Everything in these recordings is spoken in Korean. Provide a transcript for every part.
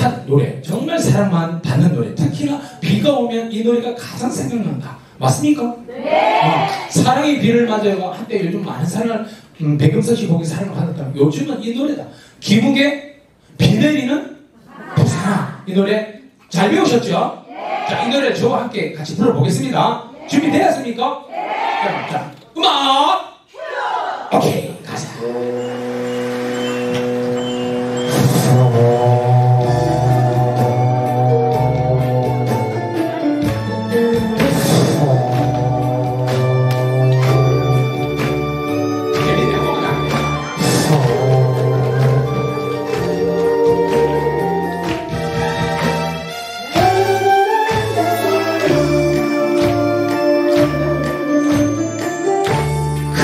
따뜻한 노래, 정말 사랑만 받는 노래, 특히나 비가 오면 이 노래가 가장 생각난다. 맞습니까? 네. 어, 사랑의 비를 맞아요. 한때 요즘 많은 사랑을 음, 백금선 씨 곡이 사랑을 받았다. 요즘은 이 노래다. 기국의 비 내리는 부산 이 노래 잘 배우셨죠? 네. 자, 이 노래 저와 함께 같이 불러보겠습니다. 네. 준비되었습니까? 네. 자, 음악 오케이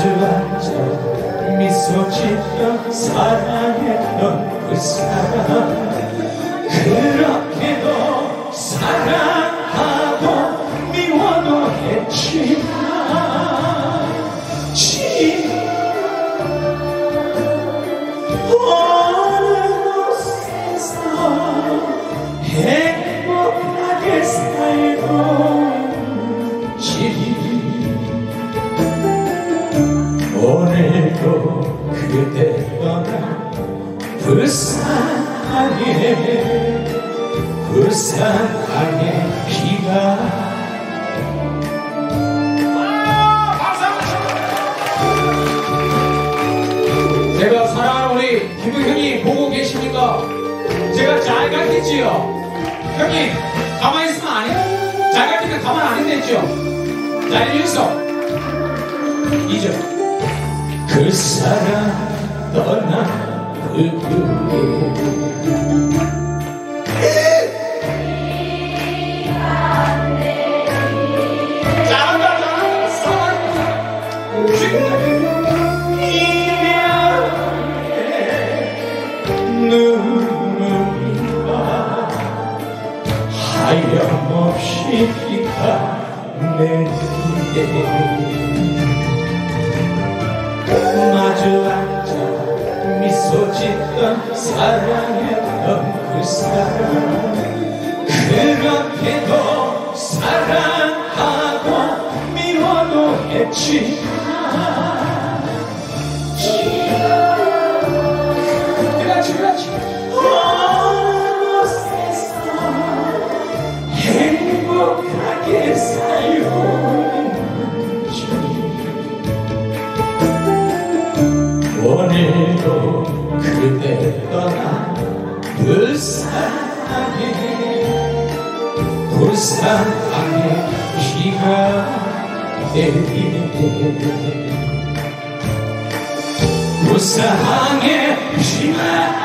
마주 앉아 미소 짓던 사랑했던 그 사람 오늘도 그대 떠나 불쌍하게 불쌍하게 비가 제가 사랑하는 우리 김우 형이 보고 계십니까? 제가 잘 가르치지요? 형님 가만히 있으면 안 해? 잘 가르치면 가만 안 있댔죠? 자 이어서 2절 그 사람 떠나 그게 잘한다 하염없이 비가 내리네 마주 앉아 미소 짓던 사랑했던 그 사람 그렇게도 사랑하고 미워도 했지 오늘도 그대 떠나 불쌍하게 불쌍하게 비가 내리네 불쌍하게 비가